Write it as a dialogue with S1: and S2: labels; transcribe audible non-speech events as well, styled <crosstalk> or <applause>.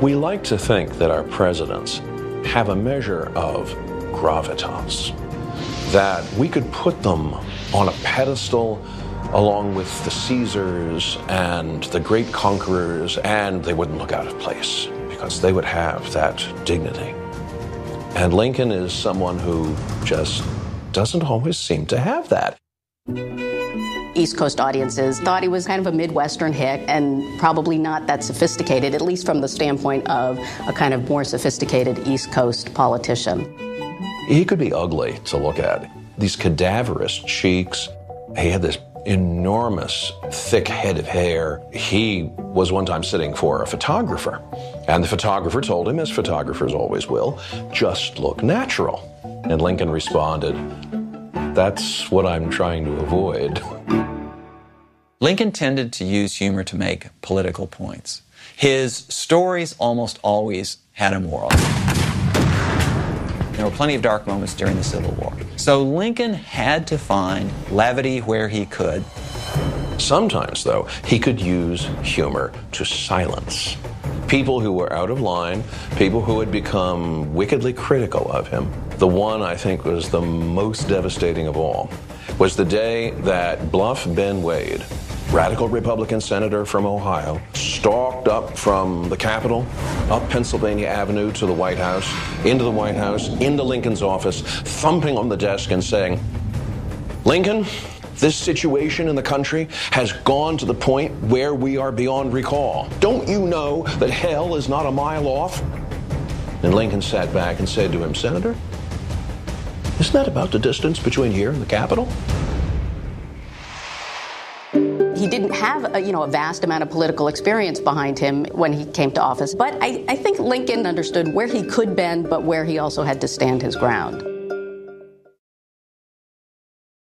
S1: We like to think that our presidents have a measure of gravitas, that we could put them on a pedestal along with the Caesars and the great conquerors, and they wouldn't look out of place because they would have that dignity. And Lincoln is someone who just doesn't always seem to have that.
S2: East Coast audiences thought he was kind of a Midwestern hick and probably not that sophisticated, at least from the standpoint of a kind of more sophisticated East Coast politician.
S1: He could be ugly to look at. These cadaverous cheeks. He had this enormous, thick head of hair. He was one time sitting for a photographer, and the photographer told him, as photographers always will, just look natural. And Lincoln responded, That's what I'm trying to avoid. <laughs>
S3: Lincoln tended to use humor to make political points. His stories almost always had a moral. There were plenty of dark moments during the Civil War. So Lincoln had to find levity where he could.
S1: Sometimes, though, he could use humor to silence people who were out of line, people who had become wickedly critical of him. The one I think was the most devastating of all was the day that Bluff Ben Wade radical Republican senator from Ohio, stalked up from the Capitol, up Pennsylvania Avenue to the White House, into the White House, into Lincoln's office, thumping on the desk and saying, Lincoln, this situation in the country has gone to the point where we are beyond recall. Don't you know that hell is not a mile off? And Lincoln sat back and said to him, Senator, isn't that about the distance between here and the Capitol?
S2: He didn't have a, you know a vast amount of political experience behind him when he came to office. But I, I think Lincoln understood where he could bend, but where he also had to stand his ground.